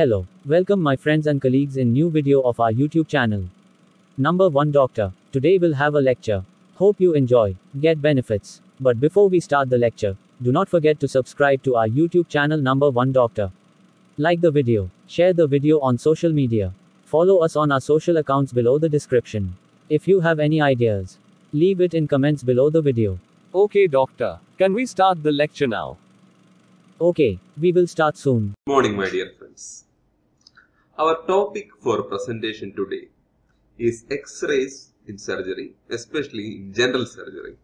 Hello, welcome my friends and colleagues in new video of our YouTube channel. Number 1 Doctor. Today we'll have a lecture. Hope you enjoy, get benefits. But before we start the lecture, do not forget to subscribe to our YouTube channel Number 1 Doctor. Like the video, share the video on social media. Follow us on our social accounts below the description. If you have any ideas, leave it in comments below the video. Okay, doctor. Can we start the lecture now? Okay, we will start soon. Morning, my dear friends. Our topic for presentation today is X-rays in surgery, especially in general surgery.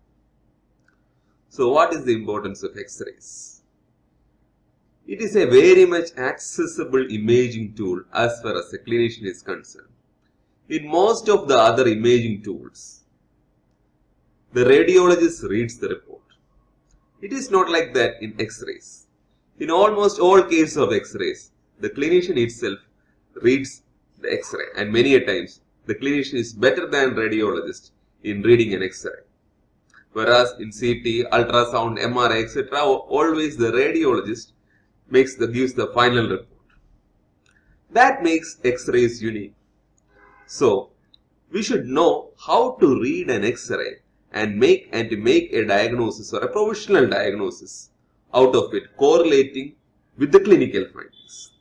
So, what is the importance of X-rays? It is a very much accessible imaging tool as far as the clinician is concerned. In most of the other imaging tools, the radiologist reads the report. It is not like that in X-rays. In almost all cases of X-rays, the clinician itself reads the X-ray and many a times the clinician is better than radiologist in reading an X-ray. Whereas in CT, ultrasound, MRI, etc., always the radiologist makes the gives the final report. That makes X-rays unique. So, we should know how to read an X-ray and make and to make a diagnosis or a provisional diagnosis out of it correlating with the clinical findings.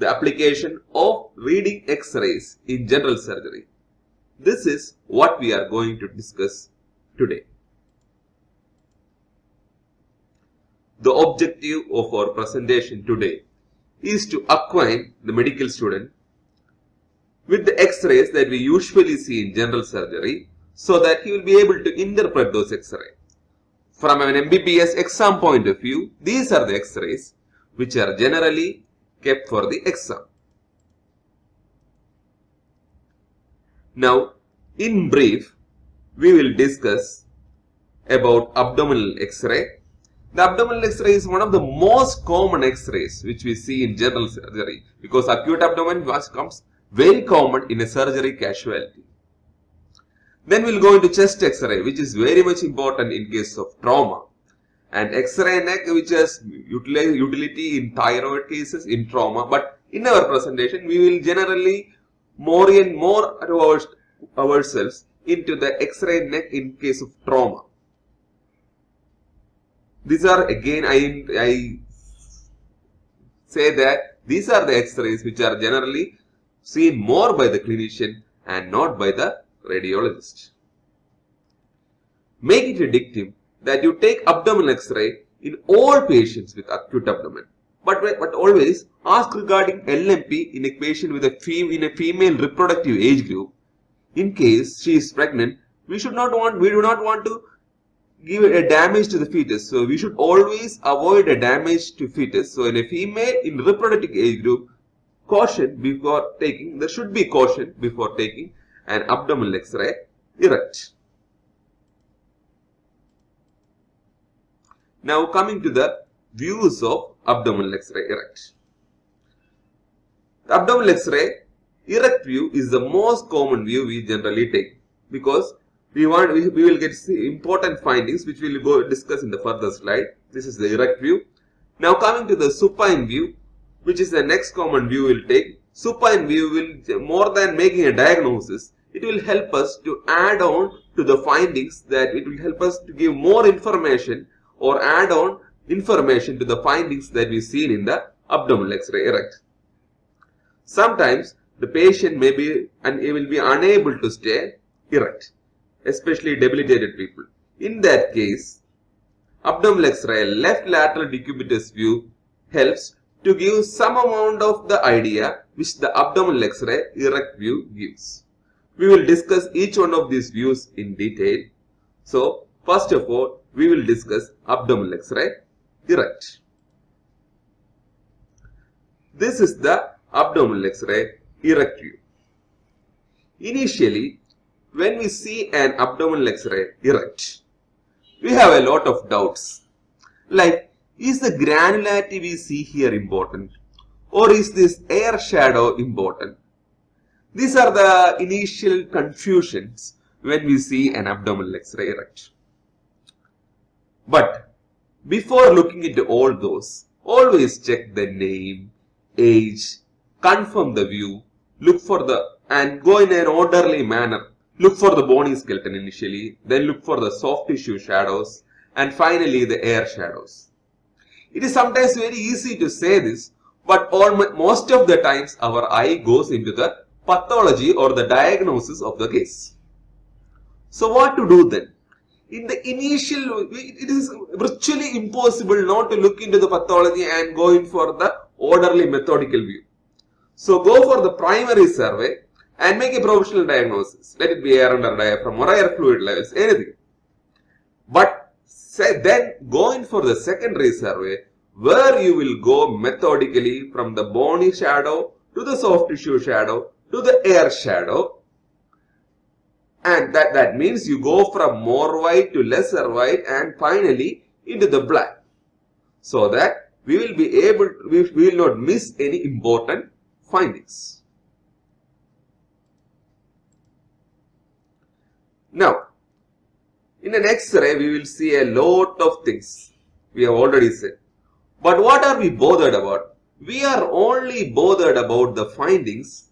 The application of reading X-rays in general surgery. This is what we are going to discuss today. The objective of our presentation today is to acquaint the medical student with the X-rays that we usually see in general surgery so that he will be able to interpret those X-rays. From an MBBS exam point of view, these are the X-rays which are generally kept for the exam. Now, in brief, we will discuss about abdominal X-ray. The abdominal X-ray is one of the most common X-rays which we see in general surgery because acute abdomen comes very common in a surgery casualty. Then we'll go into chest X-ray which is very much important in case of trauma. And X-ray neck which has utility in thyroid cases in trauma. But in our presentation we will generally more and more our, ourselves into the X-ray neck in case of trauma. These are again I, I say that these are the X-rays which are generally seen more by the clinician and not by the radiologist. Make it a dictum that you take abdominal x-ray in all patients with acute abdomen. But, but always ask regarding LMP in a patient with a fem in a female reproductive age group. In case she is pregnant, we should not want we do not want to give a damage to the fetus. So we should always avoid a damage to fetus. So in a female in reproductive age group, caution before taking there should be caution before taking an abdominal x-ray erect. Now coming to the views of abdominal x-ray erect. The abdominal x-ray erect view is the most common view we generally take because we want we, we will get important findings which we will go discuss in the further slide. This is the erect view. Now coming to the supine view which is the next common view we will take. Supine view will more than making a diagnosis it will help us to add on to the findings that it will help us to give more information or add on information to the findings that we seen in the abdominal x-ray erect. Sometimes the patient may be and he will be unable to stay erect, especially debilitated people. In that case, abdominal x-ray left lateral decubitus view helps to give some amount of the idea which the abdominal x-ray erect view gives. We will discuss each one of these views in detail. So, first of all, we will discuss abdominal x-ray erect. This is the abdominal x-ray erect view. Initially, when we see an abdominal x-ray erect, we have a lot of doubts. Like, is the granularity we see here important? Or is this air shadow important? These are the initial confusions when we see an abdominal x-ray erect. But before looking into all those, always check the name, age, confirm the view, look for the and go in an orderly manner. Look for the bony skeleton initially, then look for the soft tissue shadows, and finally the air shadows. It is sometimes very easy to say this, but all, most of the times our eye goes into the pathology or the diagnosis of the case. So what to do then? In the initial, it is virtually impossible not to look into the pathology and go in for the orderly methodical view. So go for the primary survey and make a provisional diagnosis. Let it be air under diaphragm or air fluid levels, anything. But say, then go in for the secondary survey where you will go methodically from the bony shadow to the soft tissue shadow to the air shadow and that, that means you go from more white to lesser white and finally into the black so that we will be able we, we will not miss any important findings. Now, in an X-ray we will see a lot of things we have already said. But what are we bothered about? We are only bothered about the findings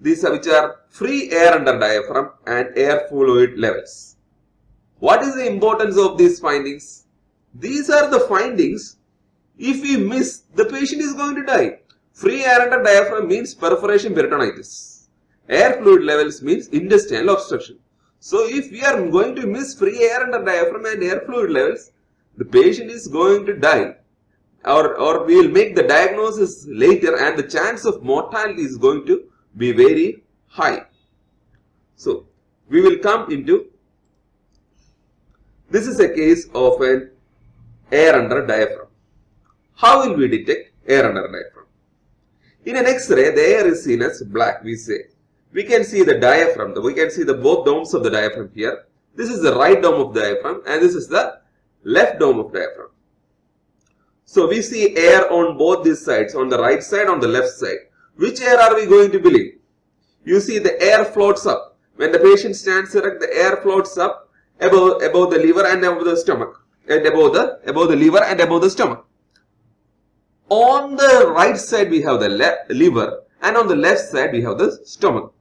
these are which are free air under diaphragm and air fluid levels. What is the importance of these findings? These are the findings. If we miss, the patient is going to die. Free air under diaphragm means perforation peritonitis. Air fluid levels means intestinal obstruction. So if we are going to miss free air under diaphragm and air fluid levels, the patient is going to die. Or, or we will make the diagnosis later and the chance of mortality is going to be very high. So, we will come into this is a case of an air under diaphragm. How will we detect air under diaphragm? In an X-ray, the air is seen as black, we say. We can see the diaphragm, we can see the both domes of the diaphragm here. This is the right dome of diaphragm and this is the left dome of diaphragm. So we see air on both these sides, on the right side, on the left side. Which air are we going to believe? You see the air floats up. When the patient stands erect, the air floats up above, above the liver and above the stomach. And above the, above the liver and above the stomach. On the right side we have the liver and on the left side we have the stomach.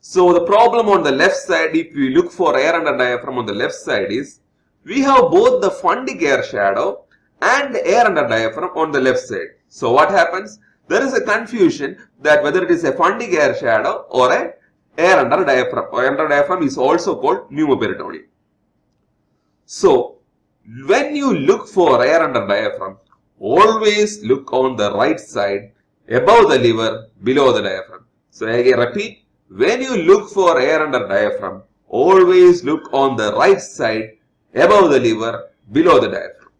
So the problem on the left side if we look for air under diaphragm on the left side is we have both the fundic air shadow and the air under diaphragm on the left side. So what happens? There is a confusion that whether it is a fundic air shadow or a air under diaphragm under diaphragm is also called pneumoperitoneum. So, when you look for air under diaphragm, always look on the right side above the liver, below the diaphragm. So, again repeat, when you look for air under diaphragm, always look on the right side above the liver, below the diaphragm.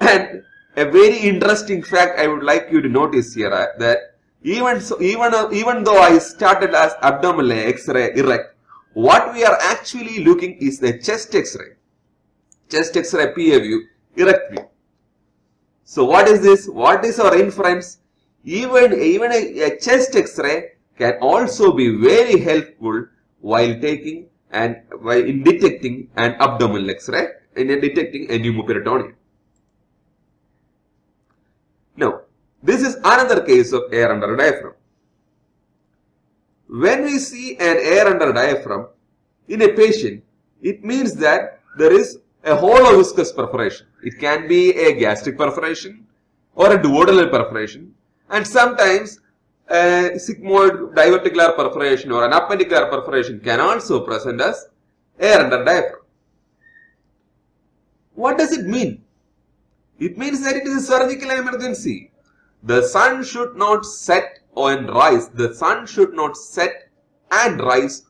And a very interesting fact I would like you to notice here uh, that even so, even uh, even though I started as abdominal X-ray erect, what we are actually looking is the chest X-ray, chest X-ray PA view, erect view. So what is this? What is our inference? Even even a, a chest X-ray can also be very helpful while taking and while in detecting an abdominal X-ray in detecting a pneumoperitoneum. Now, this is another case of air under a diaphragm. When we see an air under diaphragm in a patient, it means that there is a hollow viscus perforation. It can be a gastric perforation or a duodenal perforation and sometimes a sigmoid diverticular perforation or an appendicular perforation can also present as air under diaphragm. What does it mean? It means that it is a surgical emergency. The sun should not set and rise. The sun should not set and rise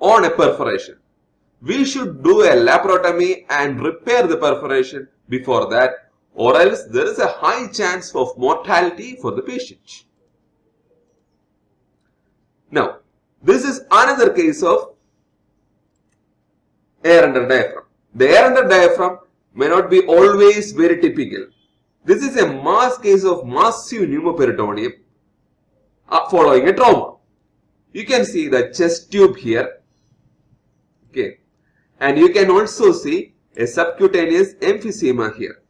on a perforation. We should do a laparotomy and repair the perforation before that or else there is a high chance of mortality for the patient. Now, this is another case of air under diaphragm. The air under diaphragm may not be always very typical. This is a mass case of massive pneumoperitoneum uh, following a trauma. You can see the chest tube here. Okay. And you can also see a subcutaneous emphysema here.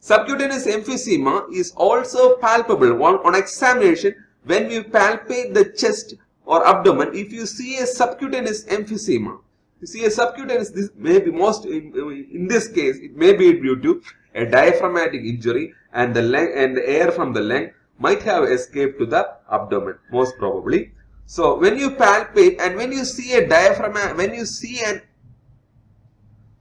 Subcutaneous emphysema is also palpable on, on examination when we palpate the chest or abdomen. If you see a subcutaneous emphysema, you see a subcutaneous, this may be most, in, in this case, it may be due to a diaphragmatic injury and the lung and the air from the lung might have escaped to the abdomen, most probably. So when you palpate and when you see a diaphragm, when you see an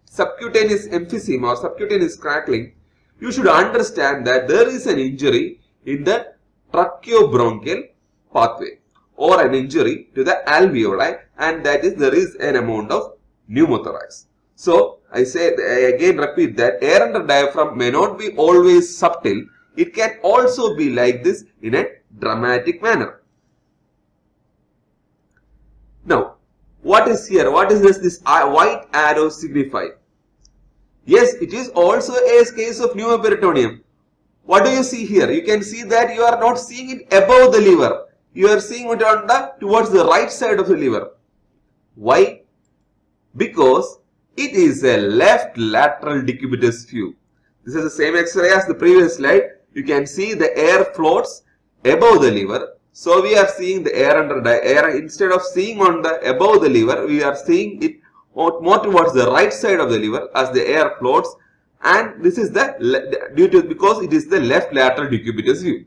subcutaneous emphysema or subcutaneous crackling, you should understand that there is an injury in the tracheobronchial pathway or an injury to the alveoli and that is there is an amount of pneumothorax. So I say I again repeat that air under diaphragm may not be always subtle. It can also be like this in a dramatic manner. Now, what is here? What is this, this white arrow signify? Yes, it is also a case of pneumoperitoneum. What do you see here? You can see that you are not seeing it above the liver. You are seeing it on the towards the right side of the liver. Why? Because it is a left lateral decubitus view. This is the same X-ray as the previous slide. You can see the air floats above the liver. So we are seeing the air under the air instead of seeing on the above the liver, we are seeing it more towards the right side of the liver as the air floats and this is the due to because it is the left lateral decubitus view.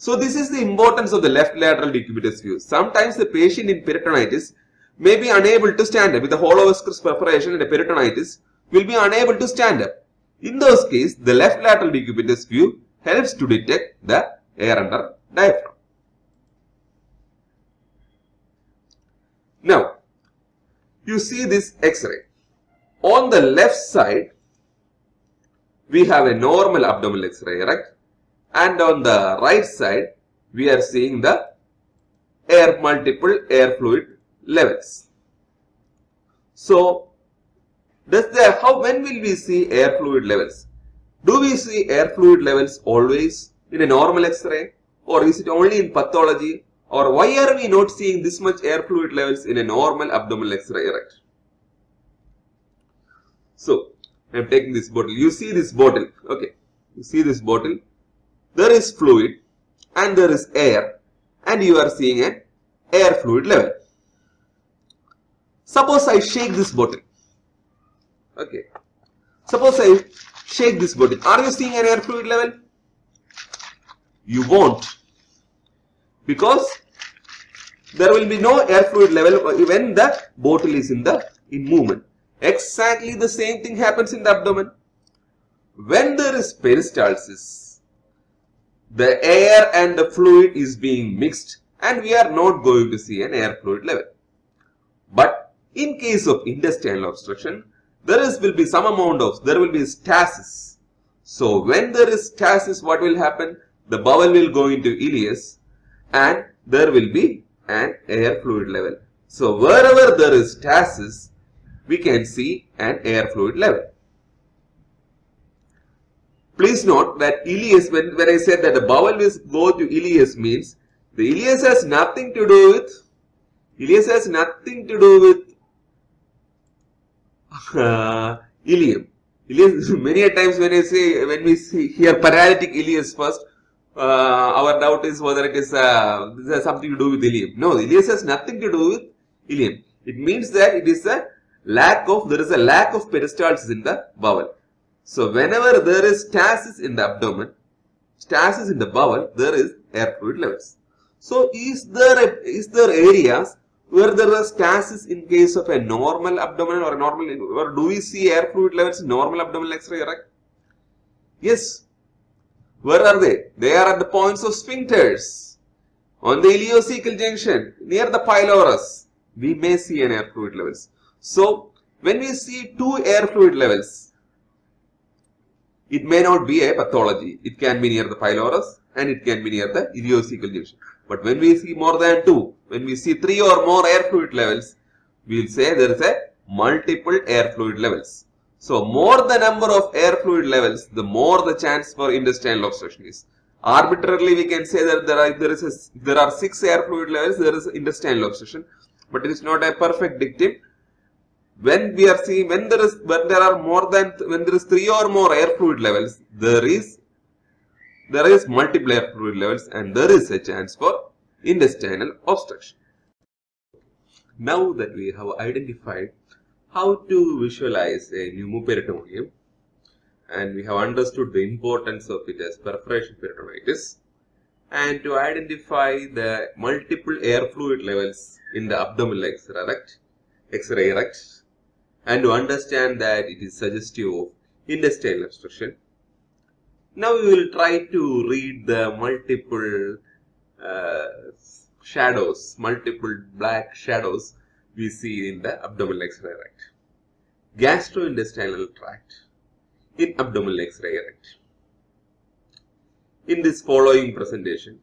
So this is the importance of the left lateral decubitus view. Sometimes the patient in peritonitis may be unable to stand up with a hollow viscus perforation and a peritonitis will be unable to stand up. In those cases, the left lateral decubitus view helps to detect the air under diaphragm. Now, you see this X-ray. On the left side, we have a normal abdominal X-ray, right? And on the right side, we are seeing the air multiple air fluid levels. So, does the how when will we see air fluid levels? Do we see air fluid levels always in a normal X-ray or is it only in pathology or why are we not seeing this much air fluid levels in a normal abdominal X-ray, right? So, I am taking this bottle. You see this bottle. Okay. You see this bottle. There is fluid and there is air and you are seeing an air fluid level. Suppose I shake this bottle. Okay. Suppose I shake this bottle. Are you seeing an air fluid level? You won't. Because there will be no air fluid level when the bottle is in the in movement. Exactly the same thing happens in the abdomen. When there is peristalsis, the air and the fluid is being mixed and we are not going to see an air fluid level. But in case of intestinal obstruction, there is will be some amount of, there will be stasis. So when there is stasis, what will happen? The bowel will go into ileus and there will be an air fluid level. So wherever there is stasis, we can see an air fluid level. Please note that ileus, when, when I said that the bowel will go to ileus means the ileus has nothing to do with, ileus has nothing to do with uh, ileum. Ileus, many a times when I say, when we see here paralytic ileus first, uh, our doubt is whether it is uh, something to do with ileum. No, ileus has nothing to do with ileum. It means that it is a lack of, there is a lack of peristalsis in the bowel. So whenever there is stasis in the abdomen, stasis in the bowel, there is air fluid levels. So is there a, is there areas where there is stasis in case of a normal abdomen or a normal, or do we see air fluid levels in normal abdominal X-ray, right? Yes. Where are they? They are at the points of sphincters. On the ileocecal junction, near the pylorus, we may see an air fluid levels. So, when we see two air fluid levels, it may not be a pathology. It can be near the pylorus and it can be near the ileocecal junction. But when we see more than two, when we see three or more air fluid levels, we will say there is a multiple air fluid levels. So, more the number of air fluid levels, the more the chance for intestinal obstruction is. Arbitrarily, we can say that there are there is a, there are six air fluid levels, there is intestinal obstruction, but it is not a perfect dictum when we are seeing when there is when there are more than when there is three or more air fluid levels, there is there is multiple air fluid levels and there is a chance for intestinal obstruction. Now that we have identified how to visualize a pneumoperitoneum and we have understood the importance of it as perforation peritonitis and to identify the multiple air fluid levels in the abdominal X-ray rects and to understand that it is suggestive of intestinal obstruction. Now we will try to read the multiple uh, shadows, multiple black shadows we see in the abdominal X-ray rect. Gastrointestinal tract in abdominal X-ray rect. In this following presentation,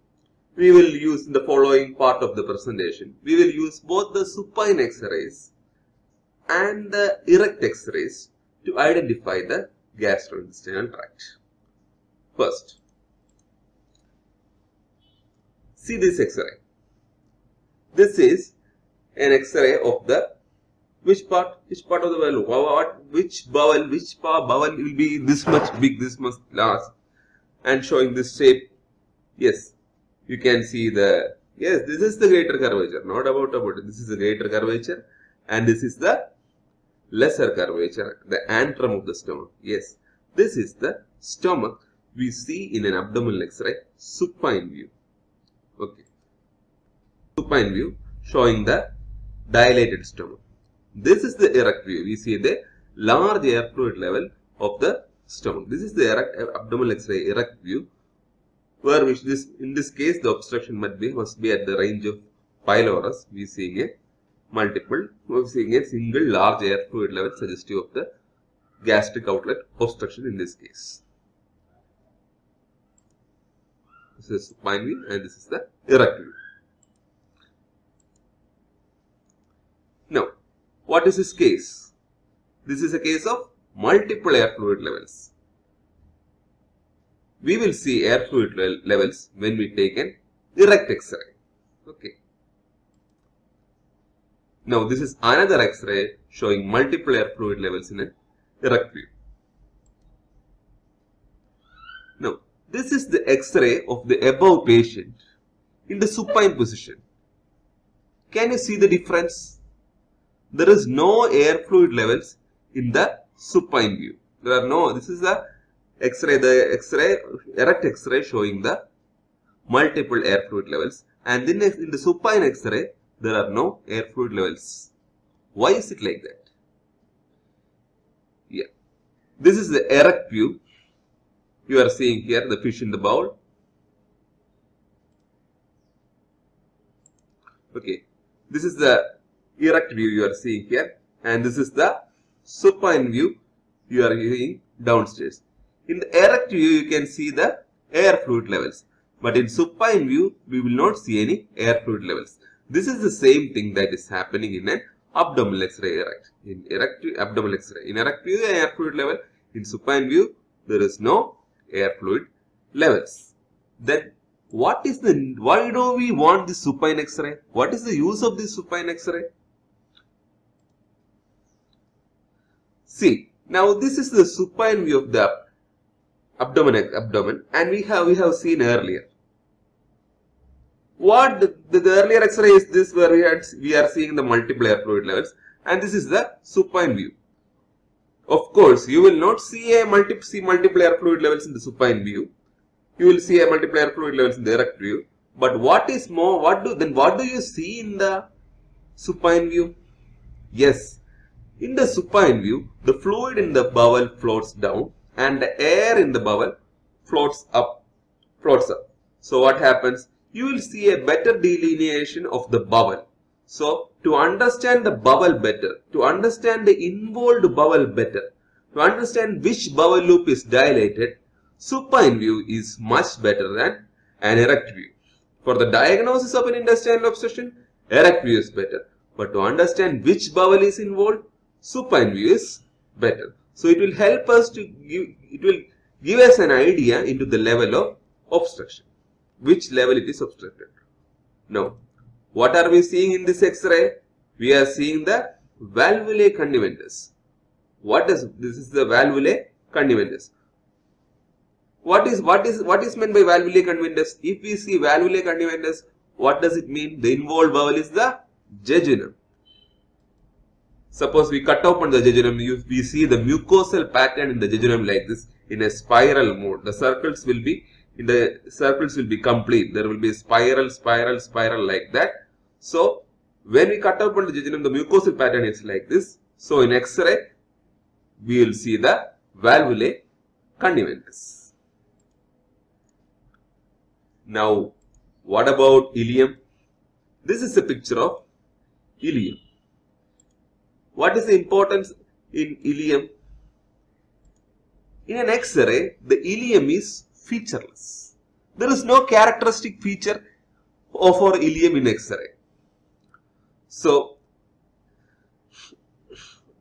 we will use the following part of the presentation. We will use both the supine X-rays and the erect X-rays to identify the gastrointestinal tract. First, see this X-ray. This is an X-ray of the which part which part of the bowel? What which bowel which part bowel will be this much big this much large? And showing this shape. Yes you can see the yes this is the greater curvature. Not about about. It this is the greater curvature and this is the lesser curvature, the antrum of the stomach. Yes, this is the stomach we see in an abdominal X-ray supine view. Okay, supine view showing the dilated stomach. This is the erect view. We see the large air fluid level of the stomach. This is the erect abdominal X-ray erect view, where which this in this case the obstruction must be must be at the range of pylorus. We see a multiple, we're seeing a single large air fluid level suggestive of the gastric outlet obstruction in this case. This is supine view and this is the erect view. Now, what is this case? This is a case of multiple air fluid levels. We will see air fluid levels when we take an erect X-ray. Okay. Now this is another X-ray showing multiple air fluid levels in an erect view. Now this is the X-ray of the above patient in the supine position. Can you see the difference? There is no air fluid levels in the supine view. There are no, this is the X-ray, the X-ray, erect X-ray showing the multiple air fluid levels and then in the supine X-ray there are no air fluid levels. Why is it like that? Yeah. This is the erect view. You are seeing here the fish in the bowl. Okay. This is the erect view you are seeing here. And this is the supine view you are seeing downstairs. In the erect view, you can see the air fluid levels. But in supine view, we will not see any air fluid levels. This is the same thing that is happening in an abdominal X-ray erect. In erect abdominal X-ray. In erect view, air fluid level. In supine view, there is no air fluid levels. Then, what is the, why do we want the supine X-ray? What is the use of this supine X-ray? See, now this is the supine view of the abdomen, abdomen and we have, we have seen earlier what the, the, earlier X-ray is this where we had we are seeing the multiple air fluid levels and this is the supine view. Of course, you will not see a multi see multiple air fluid levels in the supine view. You will see a multiple air fluid levels in the erect view. But what is more, what do then what do you see in the supine view? Yes, in the supine view, the fluid in the bowel floats down and the air in the bowel floats up, floats up. So what happens? You will see a better delineation of the bowel. So, to understand the bowel better, to understand the involved bowel better, to understand which bowel loop is dilated, supine view is much better than an erect view. For the diagnosis of an intestinal obstruction, erect view is better. But to understand which bowel is involved, supine view is better. So it will help us to give, it will give us an idea into the level of obstruction which level it is obstructed. Now, what are we seeing in this X-ray? We are seeing the valvulae conniventes. What does this is the valvulae conniventes. What is what is what is meant by valvulae conniventes? If we see valvulae conniventes, what does it mean? The involved vowel is the jejunum. Suppose we cut open the jejunum, we see the mucosal pattern in the jejunum like this in a spiral mode. The circles will be the circles will be complete. There will be spiral, spiral, spiral like that. So when we cut open the jejunum, the mucosal pattern is like this. So in X-ray, we will see the valvulae conniventes. Now, what about ileum? This is a picture of ileum. What is the importance in ileum? In an X-ray, the ileum is featureless. There is no characteristic feature of our ileum in X-ray. So,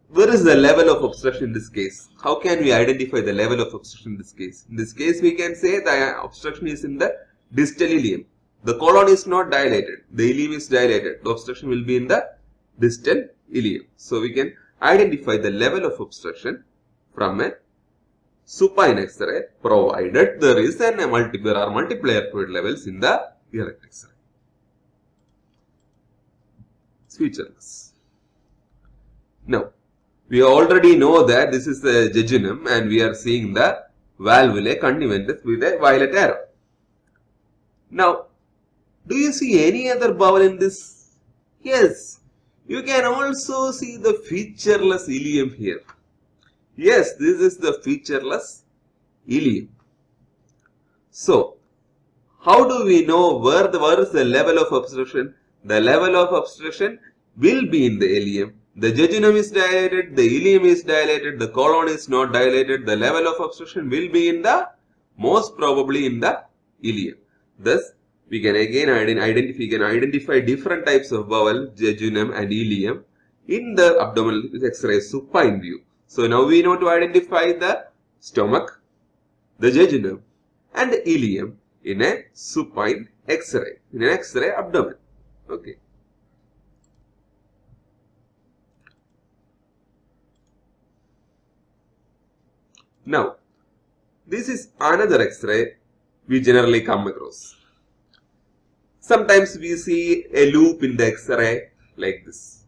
where is the level of obstruction in this case? How can we identify the level of obstruction in this case? In this case, we can say the obstruction is in the distal ileum. The colon is not dilated. The ileum is dilated. The obstruction will be in the distal ileum. So, we can identify the level of obstruction from a supine X-ray provided there is an a multi there are multiplier fluid levels in the erect X-ray. Featureless. Now, we already know that this is the jejunum and we are seeing the valvulae conniventes with a violet arrow. Now, do you see any other vowel in this? Yes, you can also see the featureless ileum here. Yes, this is the featureless ileum. So, how do we know where, the, where is the level of obstruction? The level of obstruction will be in the ileum. The jejunum is dilated, the ileum is dilated, the colon is not dilated. The level of obstruction will be in the, most probably in the ileum. Thus, we can again identify, we can identify different types of bowel, jejunum and ileum in the abdominal X-ray supine view. So now we know to identify the stomach, the jejunum and the ileum in a supine X-ray, in an X-ray abdomen. Okay. Now, this is another X-ray we generally come across. Sometimes we see a loop in the X-ray like this.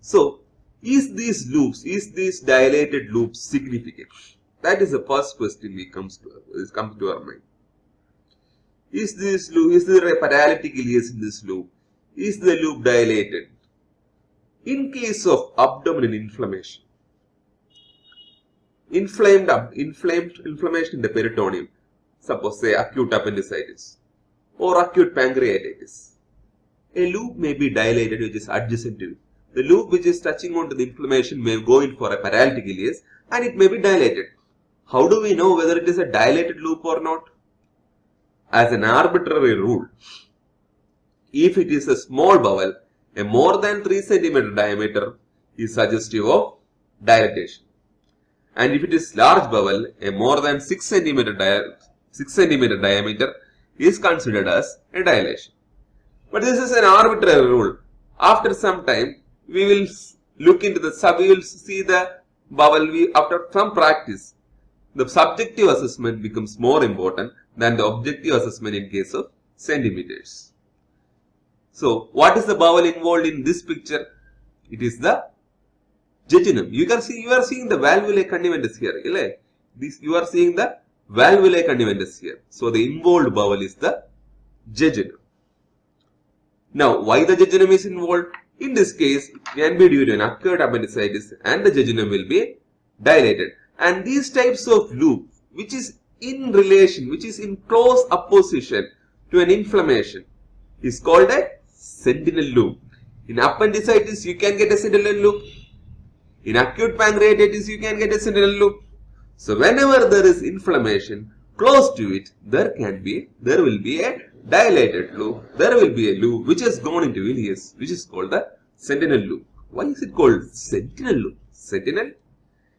So, is these loops, is these dilated loops significant? That is the first question we comes to is comes to our mind. Is this loop, is there a paralytic ileus in this loop? Is the loop dilated? In case of abdominal inflammation, inflamed, inflamed inflammation in the peritoneum, suppose say acute appendicitis or acute pancreatitis, a loop may be dilated which is adjacent to. The loop which is touching onto the inflammation may go in for a paralytic ileus and it may be dilated. How do we know whether it is a dilated loop or not? As an arbitrary rule, if it is a small bowel, a more than 3 cm diameter is suggestive of dilatation. And if it is large bowel, a more than 6 cm, dia 6 cm diameter is considered as a dilation. But this is an arbitrary rule. After some time, we will look into the sub, we will see the we, after some practice, the subjective assessment becomes more important than the objective assessment in case of centimeters. So, what is the bowel involved in this picture? It is the jejunum. You can see, you are seeing the valvulae conniventes here. Right? This, you are seeing the valvulae conniventes here. So, the involved bowel is the jejunum. Now, why the jejunum is involved? In this case, it can be due to an acute appendicitis and the jejunum will be dilated. And these types of loop, which is in relation, which is in close opposition to an inflammation, is called a sentinel loop. In appendicitis, you can get a sentinel loop. In acute pancreatitis, you can get a sentinel loop. So, whenever there is inflammation close to it, there can be, there will be a dilated loop, there will be a loop which has gone into ileus, which is called the sentinel loop. Why is it called sentinel loop? Sentinel?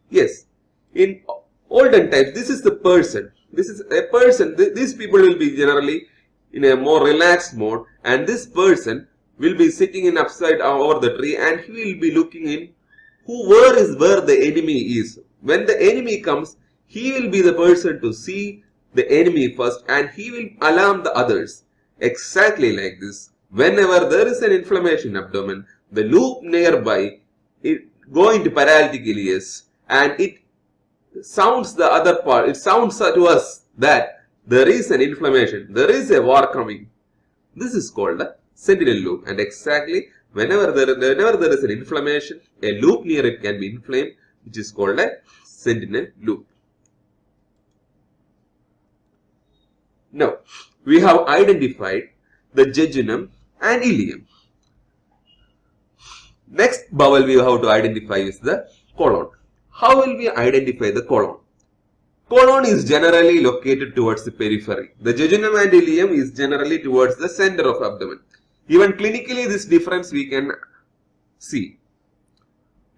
Yes. In olden times, this is the person. This is a person. Th these people will be generally in a more relaxed mode and this person will be sitting in upside over the tree and he will be looking in whoever is where the enemy is. When the enemy comes, he will be the person to see the enemy first and he will alarm the others. Exactly like this. Whenever there is an inflammation in abdomen, the loop nearby it go into paralytic ileus and it sounds the other part. It sounds to us that there is an inflammation. There is a war coming. This is called a sentinel loop and exactly whenever there, whenever there is an inflammation, a loop near it can be inflamed which is called a sentinel loop. Now, we have identified the jejunum and ileum. Next bowel we have to identify is the colon. How will we identify the colon? Colon is generally located towards the periphery. The jejunum and ileum is generally towards the center of abdomen. Even clinically this difference we can see.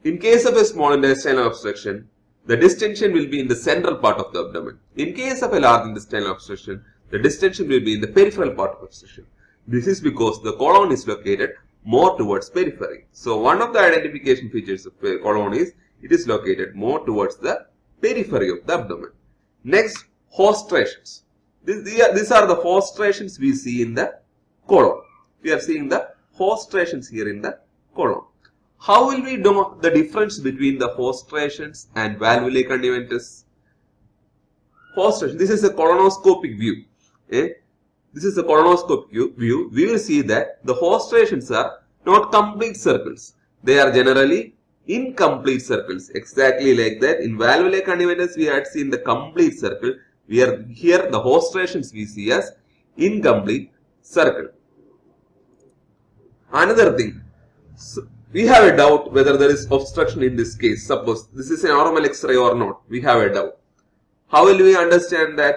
In case of a small intestinal obstruction, the distension will be in the central part of the abdomen. In case of a large intestinal obstruction, the distension will be in the peripheral part of obstruction. This is because the colon is located more towards periphery. So one of the identification features of colon is it is located more towards the periphery of the abdomen. Next, haustrations. These are, the haustrations we see in the colon. We are seeing the haustrations here in the colon. How will we know the difference between the haustrations and valvulae conniventes? Haustration. This is a colonoscopic view. Eh? This is a colonoscopic view. We will see that the haustrations are not complete circles. They are generally incomplete circles. Exactly like that. In valvular conniventes, we had seen the complete circle. We are here the haustrations we see as incomplete circle. Another thing. So we have a doubt whether there is obstruction in this case. Suppose this is a normal X-ray or not. We have a doubt. How will we understand that?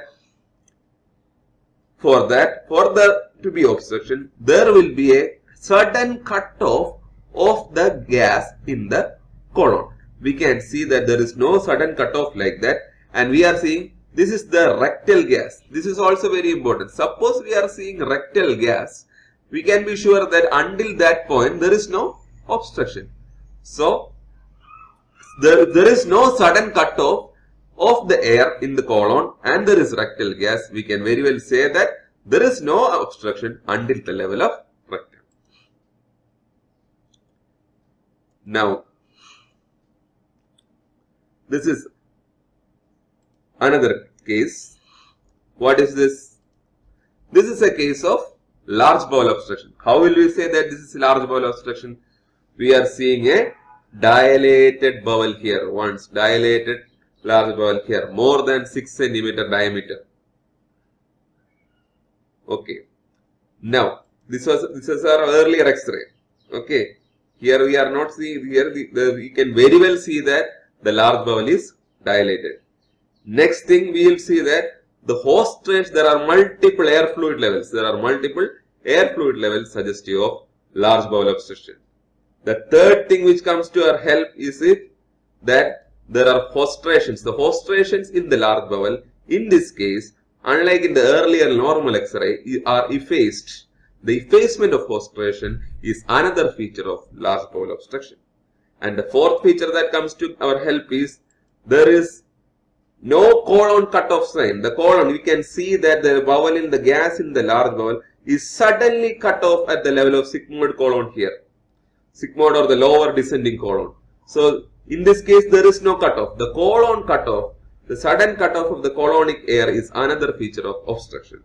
For that, for the to be obstruction, there will be a certain cutoff of the gas in the colon. We can see that there is no sudden cutoff like that and we are seeing this is the rectal gas. This is also very important. Suppose we are seeing rectal gas, we can be sure that until that point there is no obstruction. So, there, there is no sudden cutoff of the air in the colon and there is rectal gas. We can very well say that there is no obstruction until the level of rectum. Now, this is another case. What is this? This is a case of large bowel obstruction. How will we say that this is large bowel obstruction? We are seeing a dilated bowel here once dilated large bowel here more than 6 centimeter diameter. Okay. Now this was this is our earlier x-ray. Okay. Here we are not seeing here the, the, we can very well see that the large bowel is dilated. Next thing we will see that the host range there are multiple air fluid levels. There are multiple air fluid levels suggestive of large bowel obstruction. The third thing which comes to our help is it that there are haustrations the haustrations in the large bowel in this case unlike in the earlier normal X-ray, are effaced. The effacement of haustration is another feature of large bowel obstruction. And the fourth feature that comes to our help is there is no colon cut-off sign. The colon, we can see that the bowel in the gas in the large bowel is suddenly cut off at the level of sigmoid colon here. Sigmoid or the lower descending colon. So, in this case, there is no cut-off. The colon cut-off the sudden cutoff of the colonic air is another feature of obstruction.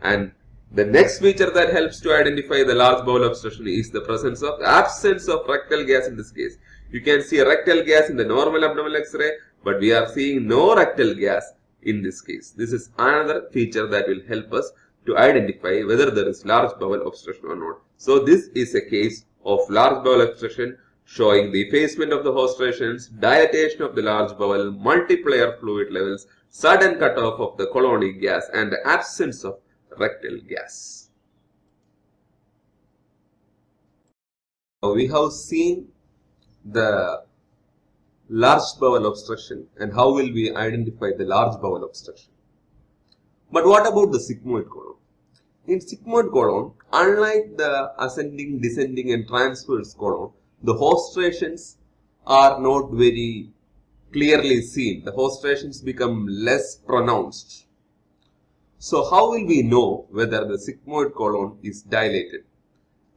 And the next feature that helps to identify the large bowel obstruction is the presence of absence of rectal gas in this case. You can see rectal gas in the normal abdominal x-ray, but we are seeing no rectal gas in this case. This is another feature that will help us to identify whether there is large bowel obstruction or not. So this is a case of large bowel obstruction showing the effacement of the haustrations, dilatation of the large bowel, multiple air fluid levels, sudden cutoff of the colonic gas and the absence of rectal gas. We have seen the large bowel obstruction and how will we identify the large bowel obstruction. But what about the sigmoid colon? In sigmoid colon, unlike the ascending, descending and transverse colon, the haustrations are not very clearly seen. The haustrations become less pronounced. So how will we know whether the sigmoid colon is dilated?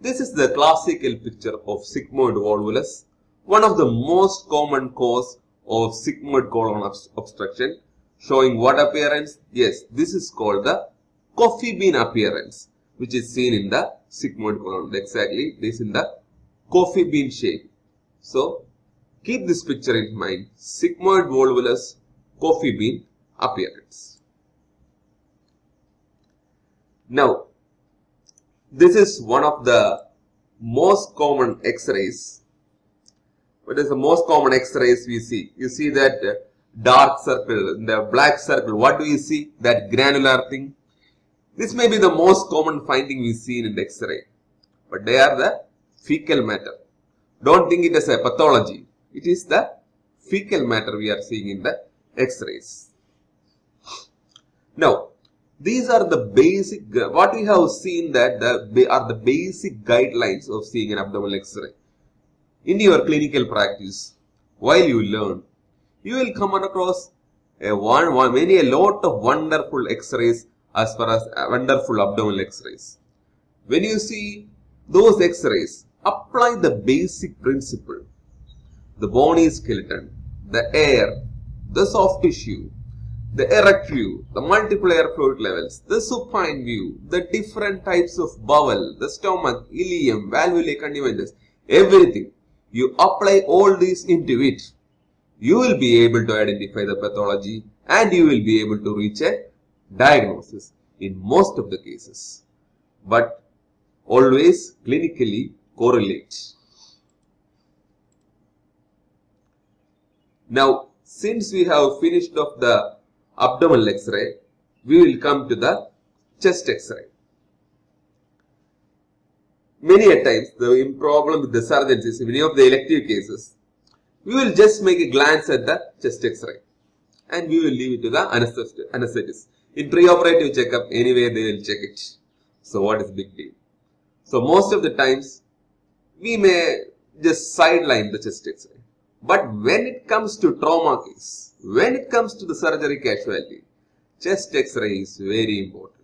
This is the classical picture of sigmoid volvulus, one of the most common cause of sigmoid colon obstruction showing what appearance? Yes, this is called the coffee bean appearance which is seen in the sigmoid colon. Exactly, this in the coffee bean shape. So, keep this picture in mind. Sigmoid volvulus coffee bean appearance. Now, this is one of the most common x-rays. What is the most common x-rays we see? You see that dark circle, the black circle. What do you see? That granular thing. This may be the most common finding we see in X-ray. But they are the fecal matter. Don't think it as a pathology. It is the fecal matter we are seeing in the X-rays. Now, these are the basic, what we have seen that the, are the basic guidelines of seeing an abdominal X-ray. In your clinical practice, while you learn, you will come across a one, one many a lot of wonderful X-rays as far as uh, wonderful abdominal x-rays. When you see those x-rays, apply the basic principle. The bony skeleton, the air, the soft tissue, the erect view, the multiple air fluid levels, the supine view, the different types of bowel, the stomach, ileum, valvulae conniventes, everything. You apply all these into it. You will be able to identify the pathology and you will be able to reach a diagnosis in most of the cases, but always clinically correlate. Now, since we have finished off the abdominal x-ray, we will come to the chest x-ray. Many a times, the problem with the surgeons is many of the elective cases, we will just make a glance at the chest x-ray and we will leave it to the anesthetist. In pre-operative checkup, anyway they will check it. So what is big deal? So most of the times, we may just sideline the chest x-ray. But when it comes to trauma case, when it comes to the surgery casualty, chest x-ray is very important.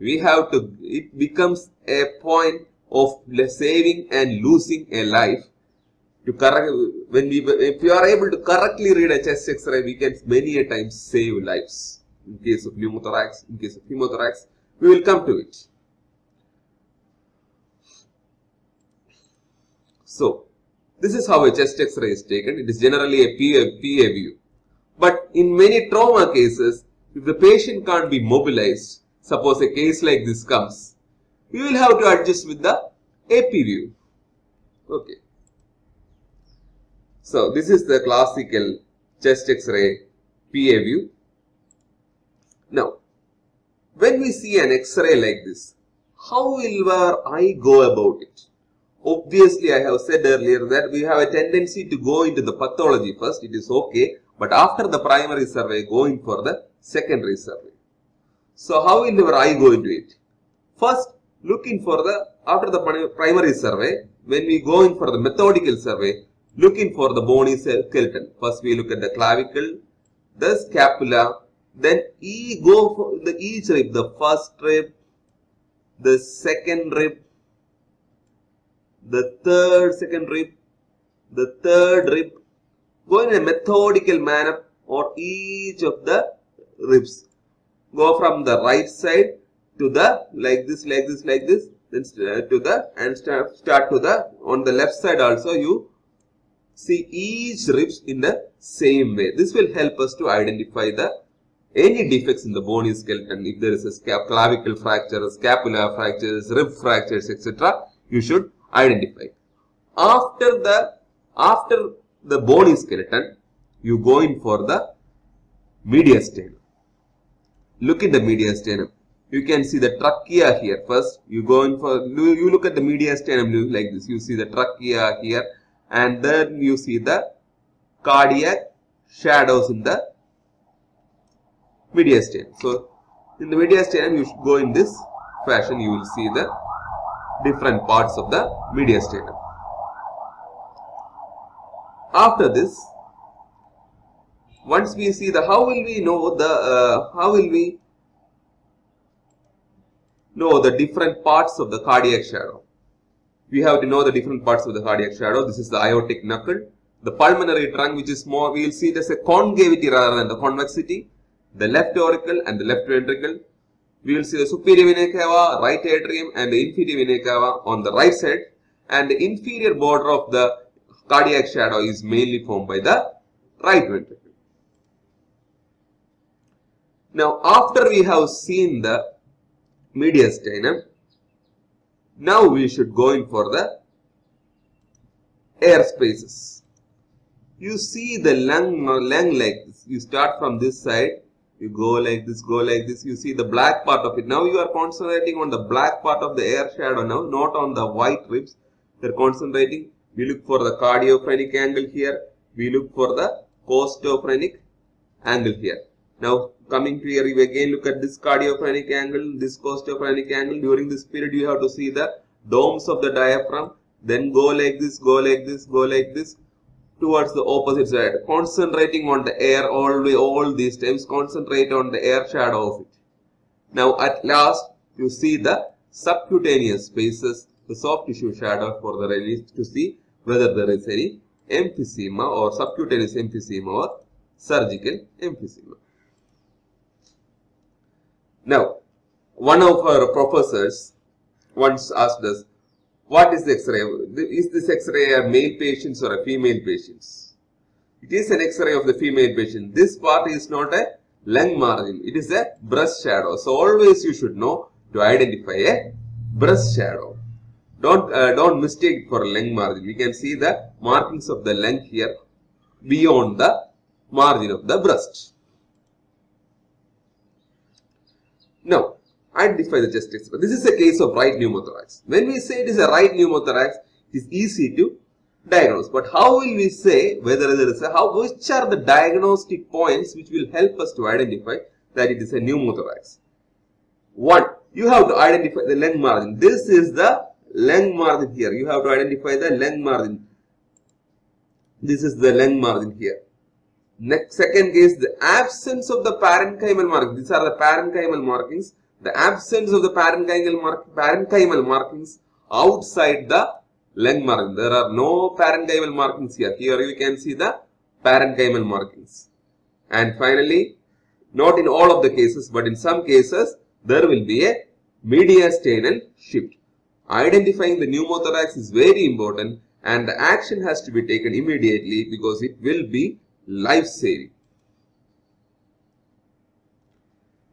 We have to, it becomes a point of saving and losing a life to correct, when we, if you are able to correctly read a chest x-ray, we can many a times save lives in case of pneumothorax, in case of hemothorax. We will come to it. So, this is how a chest x-ray is taken. It is generally a PA, PA view. But in many trauma cases, if the patient can't be mobilized, suppose a case like this comes, we will have to adjust with the AP view. Okay. So, this is the classical chest x-ray PA view. Now, when we see an X-ray like this, how will our eye go about it? Obviously, I have said earlier that we have a tendency to go into the pathology first, it is okay, but after the primary survey, going for the secondary survey. So, how will our eye go into it? First, looking for the, after the primary survey, when we go in for the methodical survey, looking for the bony skeleton. First, we look at the clavicle, the scapula, then E go for the each rib, the first rib, the second rib, the third second rib, the third rib, go in a methodical manner or each of the ribs. Go from the right side to the like this, like this, like this, then uh, to the and start, to the on the left side also you see each ribs in the same way. This will help us to identify the any defects in the bony skeleton, if there is a clavicle fracture, scapula fractures, rib fractures, etc., you should identify. After the after the bony skeleton, you go in for the mediastinum. Look at the mediastinum. You can see the trachea here. First, you go in for you look at the mediastinum like this. You see the trachea here, and then you see the cardiac shadows in the mediastinum. So, in the mediastinum you should go in this fashion you will see the different parts of the mediastinum. after this, once we see the how will we know the uh, how will we know the different parts of the cardiac shadow? We have to know the different parts of the cardiac shadow. This is the aortic knuckle, the pulmonary trunk, which is more we will see it as a concavity rather than the convexity, the left auricle and the left ventricle. We will see the superior vena cava, right atrium, and the inferior vena cava on the right side, and the inferior border of the cardiac shadow is mainly formed by the right ventricle. Now, after we have seen the mediastinum, now we should go in for the air spaces. You see the lung, lung like this. You start from this side, you go like this, go like this. You see the black part of it. Now you are concentrating on the black part of the air shadow now, not on the white ribs. You are concentrating. We look for the cardiophrenic angle here. We look for the costophrenic angle here. Now coming to here, you again look at this cardiophrenic angle, this costophrenic angle. During this period, you have to see the domes of the diaphragm. Then go like this, go like this, go like this towards the opposite side. Concentrating on the air all, all these times. Concentrate on the air shadow of it. Now at last, you see the subcutaneous spaces, the soft tissue shadow for the release to see whether there is any emphysema or subcutaneous emphysema or surgical emphysema. Now, one of our professors once asked us, what is the X-ray? Is this X-ray a male patient or a female patient? It is an X-ray of the female patient. This part is not a lung margin. It is a breast shadow. So always you should know to identify a breast shadow. Don't uh, don't mistake for lung margin. We can see the markings of the lung here beyond the margin of the breast. Now, identify the chest X-ray. This is a case of right pneumothorax. When we say it is a right pneumothorax, it is easy to diagnose. But how will we say whether there is a, how, which are the diagnostic points which will help us to identify that it is a pneumothorax? One, you have to identify the lung margin. This is the lung margin here. You have to identify the lung margin. This is the lung margin here. Next, second case, the absence of the parenchymal markings. These are the parenchymal markings. The absence of the parenchymal, mark, parenchymal markings outside the lung margin. There are no parenchymal markings here. Here you can see the parenchymal markings. And finally, not in all of the cases, but in some cases, there will be a mediastinal shift. Identifying the pneumothorax is very important and the action has to be taken immediately because it will be life-saving.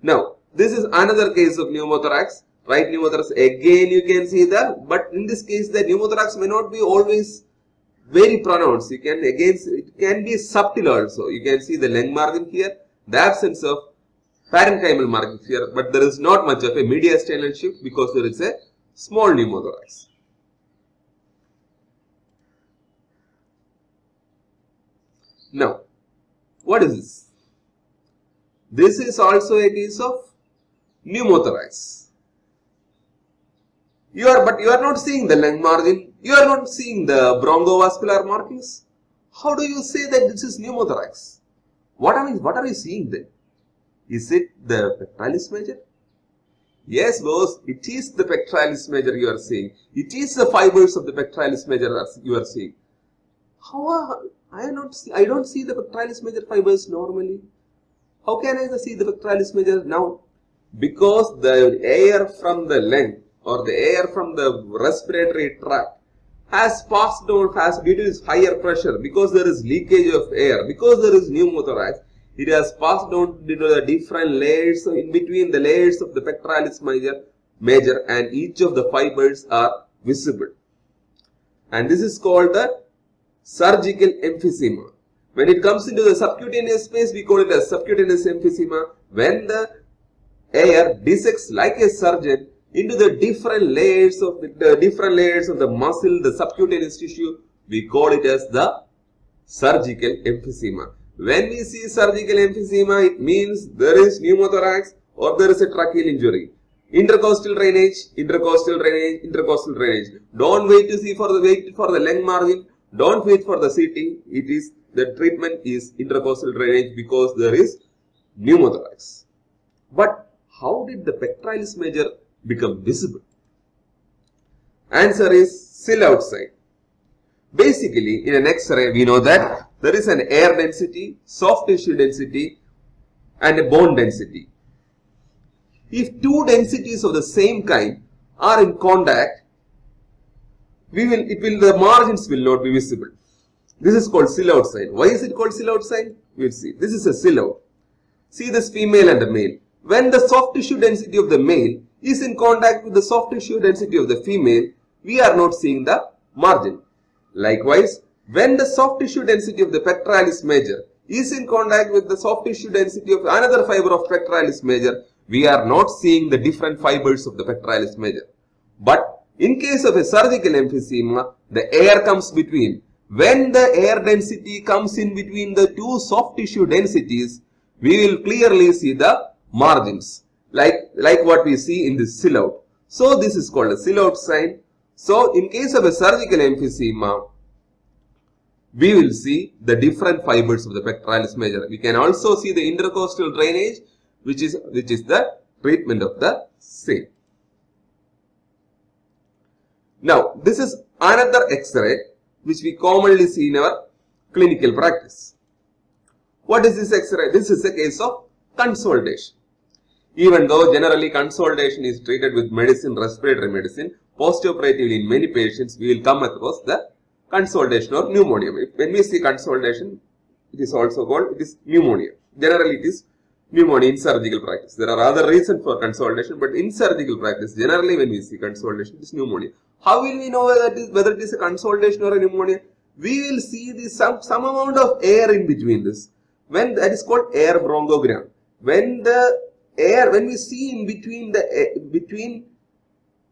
Now, this is another case of pneumothorax. Right pneumothorax, again you can see the, but in this case the pneumothorax may not be always very pronounced. You can again, it can be subtle also. You can see the lung margin here, the absence of parenchymal margin here, but there is not much of a mediastinal shift because there is a small pneumothorax. Now, what is this? This is also a case of pneumothorax. You are, but you are not seeing the lung margin. You are not seeing the bronchovascular markings. How do you say that this is pneumothorax? What are, what are you seeing then? Is it the pectoralis major? Yes, boss, it is the pectoralis major you are seeing. It is the fibers of the pectoralis major you are seeing. How are, I not see, I don't see the pectoralis major fibers normally. How can I see the pectoralis major now? Because the air from the lung or the air from the respiratory tract has passed on, has due to this higher pressure, because there is leakage of air, because there is pneumothorax, it has passed on into the different layers in between the layers of the pectoralis major, major and each of the fibers are visible. And this is called the surgical emphysema. When it comes into the subcutaneous space, we call it as subcutaneous emphysema. When the air dissects like a surgeon into the different layers of the, the different layers of the muscle, the subcutaneous tissue, we call it as the surgical emphysema. When we see surgical emphysema, it means there is pneumothorax or there is a tracheal injury. Intercostal drainage, intercostal drainage, intercostal drainage. Don't wait to see for the wait for the lung margin. Don't wait for the CT. It is the treatment is intercostal drainage because there is pneumothorax. But how did the pectoralis major become visible? Answer is still outside. Basically, in an X-ray, we know that there is an air density, soft tissue density, and a bone density. If two densities of the same kind are in contact, we will, it will, the margins will not be visible. This is called silhouette sign. Why is it called silhouette sign? We will see. This is a silhouette. See this female and the male. When the soft tissue density of the male is in contact with the soft tissue density of the female, we are not seeing the margin. Likewise, when the soft tissue density of the pectoralis major is in contact with the soft tissue density of another fiber of pectoralis major, we are not seeing the different fibers of the pectoralis major. But in case of a surgical emphysema, the air comes between. When the air density comes in between the two soft tissue densities, we will clearly see the margins like, like what we see in this silhouette. So this is called a silhouette sign. So in case of a surgical emphysema, we will see the different fibers of the pectoralis major. We can also see the intercostal drainage which is, which is the treatment of the same. Now, this is another X-ray which we commonly see in our clinical practice. What is this X-ray? This is a case of consolidation. Even though generally consolidation is treated with medicine, respiratory medicine, postoperatively in many patients we will come across the consolidation or pneumonia. When we see consolidation, it is also called, it is pneumonia. Generally it is pneumonia in surgical practice. There are other reasons for consolidation, but in surgical practice, generally when we see consolidation, it is pneumonia. How will we know whether it is, whether it is a consolidation or a pneumonia? We will see this, some, some amount of air in between this. When that is called air bronchogram. When the air, when we see in between the, eh, between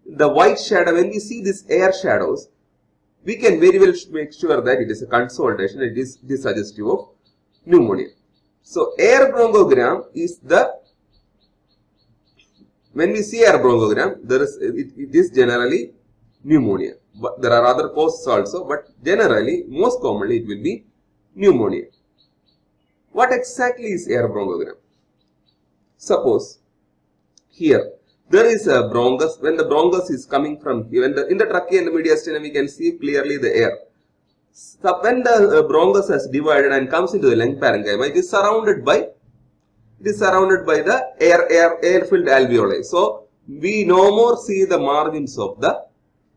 the white shadow, when we see this air shadows, we can very well make sure that it is a consolidation, it is, it is suggestive of pneumonia. So, air bronchogram is the, when we see air bronchogram, there is, it, it is generally pneumonia. But there are other causes also, but generally, most commonly it will be pneumonia. What exactly is air bronchogram? Suppose, here, there is a bronchus. When the bronchus is coming from here, when the, in the trachea and the mediastinum, we can see clearly the air. So when the uh, bronchus has divided and comes into the lung parenchyma, it is surrounded by it is surrounded by the air air air filled alveoli. So we no more see the margins of the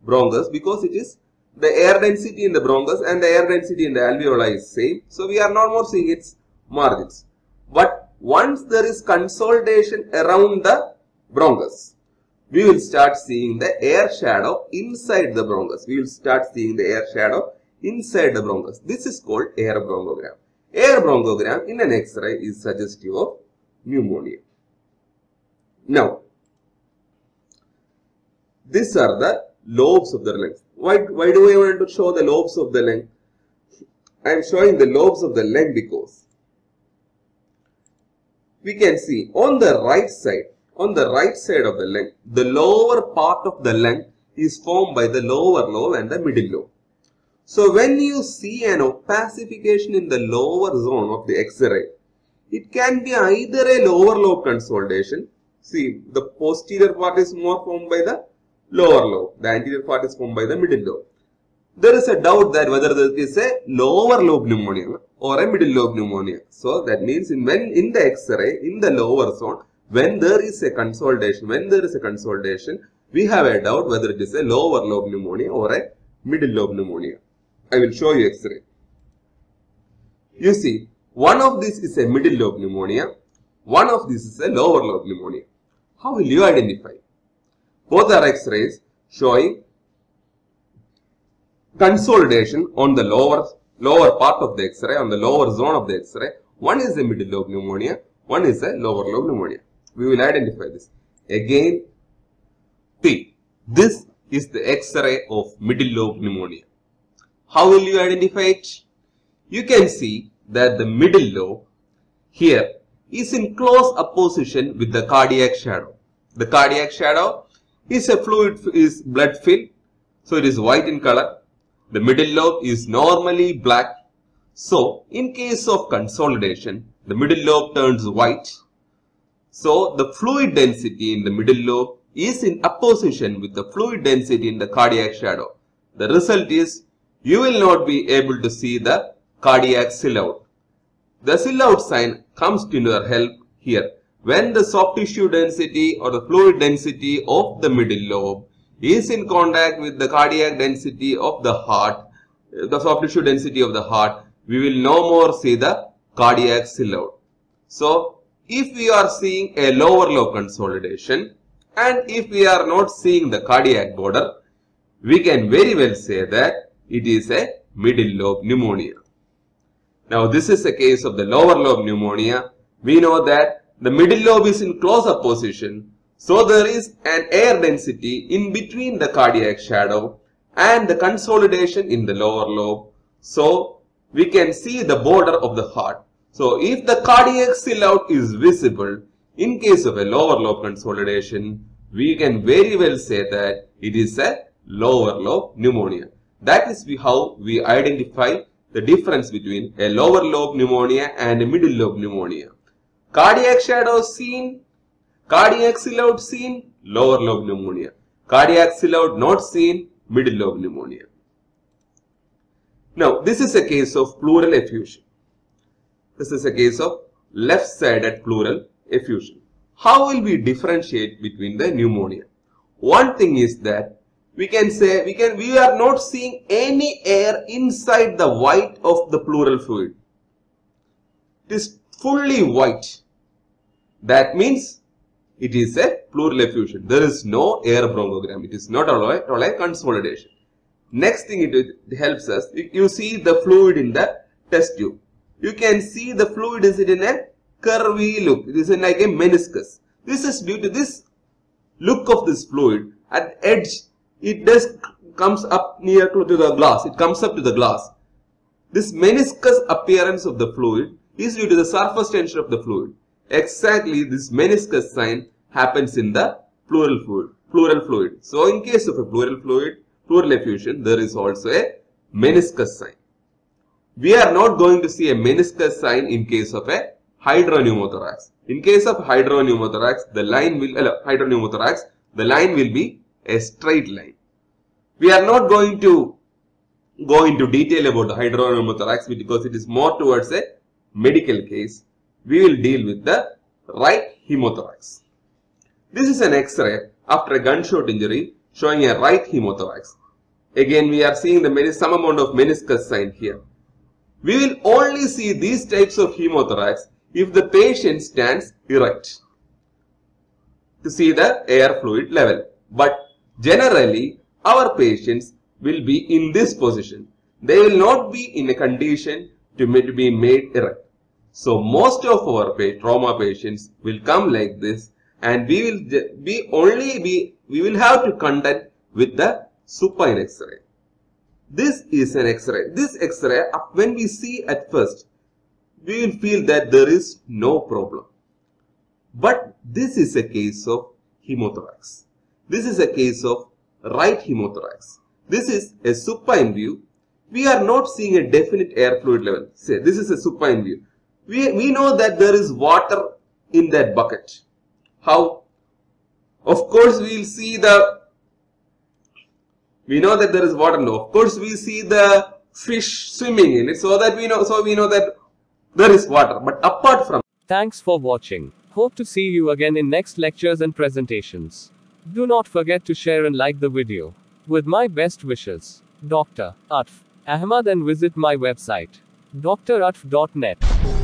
bronchus because it is the air density in the bronchus and the air density in the alveoli is same. So we are no more seeing its margins. But once there is consolidation around the bronchus, we will start seeing the air shadow inside the bronchus. We will start seeing the air shadow inside the bronchus. This is called air bronchogram. Air bronchogram in an X-ray is suggestive of pneumonia. Now, these are the lobes of the lung. Why, why do I want to show the lobes of the lung? I am showing the lobes of the lung because we can see on the right side, on the right side of the lung, the lower part of the lung is formed by the lower lobe and the middle lobe. So when you see an opacification in the lower zone of the X-ray, it can be either a lower lobe consolidation. See, the posterior part is more formed by the lower lobe. The anterior part is formed by the middle lobe. There is a doubt that whether this is a lower lobe pneumonia or a middle lobe pneumonia. So that means in when in the X-ray in the lower zone, when there is a consolidation, when there is a consolidation, we have a doubt whether it is a lower lobe pneumonia or a middle lobe pneumonia. I will show you X-ray. You see, one of these is a middle lobe pneumonia, one of these is a lower lobe pneumonia. How will you identify? Both are X-rays showing consolidation on the lower lower part of the X-ray, on the lower zone of the X-ray. One is a middle lobe pneumonia, one is a lower lobe pneumonia. We will identify this. Again, P. This is the X-ray of middle lobe pneumonia. How will you identify it? You can see that the middle lobe here is in close opposition with the cardiac shadow. The cardiac shadow is a fluid, is blood filled, so it is white in color the middle lobe is normally black. So, in case of consolidation, the middle lobe turns white. So, the fluid density in the middle lobe is in opposition with the fluid density in the cardiac shadow. The result is you will not be able to see the cardiac silhouette. The silhouette sign comes to your help here. When the soft tissue density or the fluid density of the middle lobe is in contact with the cardiac density of the heart, the soft tissue density of the heart, we will no more see the cardiac silhouette. So, if we are seeing a lower lobe consolidation and if we are not seeing the cardiac border, we can very well say that it is a middle lobe pneumonia. Now, this is a case of the lower lobe pneumonia. We know that the middle lobe is in close opposition. So, there is an air density in between the cardiac shadow and the consolidation in the lower lobe. So, we can see the border of the heart. So, if the cardiac silhouette is visible in case of a lower lobe consolidation, we can very well say that it is a lower lobe pneumonia. That is how we identify the difference between a lower lobe pneumonia and a middle lobe pneumonia. Cardiac shadow seen, cardiac silhouette seen, lower lobe pneumonia. Cardiac silhouette not seen, middle lobe pneumonia. Now, this is a case of pleural effusion. This is a case of left-sided pleural effusion. How will we differentiate between the pneumonia? One thing is that we can say we can we are not seeing any air inside the white of the pleural fluid. It is fully white. That means it is a pleural effusion. There is no air bronchogram. It is not all all a consolidation. Next thing it helps us, you see the fluid in the test tube. You can see the fluid is in a curvy look. It is like a meniscus. This is due to this look of this fluid. At edge, it does comes up near to the glass. It comes up to the glass. This meniscus appearance of the fluid is due to the surface tension of the fluid. Exactly this meniscus sign happens in the pleural fluid. Pleural fluid. So in case of a pleural fluid, pleural effusion, there is also a meniscus sign. We are not going to see a meniscus sign in case of a hydropneumothorax. In case of hydropneumothorax, the line will, uh, hydropneumothorax, the line will be a straight line. We are not going to go into detail about the hydropneumothorax because it is more towards a medical case. We will deal with the right hemothorax. This is an X-ray after a gunshot injury showing a right hemothorax. Again, we are seeing the some amount of meniscus sign here. We will only see these types of hemothorax if the patient stands erect to see the air fluid level. But generally, our patients will be in this position. They will not be in a condition to be made erect. So, most of our trauma patients will come like this and we will be only be, we will have to conduct with the supine X-ray. This is an X-ray. This X-ray, when we see at first, we will feel that there is no problem. But this is a case of hemothorax. This is a case of right hemothorax. This is a supine view. We are not seeing a definite air fluid level. Say, this is a supine view. We, we know that there is water in that bucket. How? Of course, we will see the we know that there is water now. Of course, we see the fish swimming in it so that we know, so we know that there is water. But apart from Thanks for watching. Hope to see you again in next lectures and presentations. Do not forget to share and like the video. With my best wishes, Dr. Atef Ahmed and visit my website, dratef.net.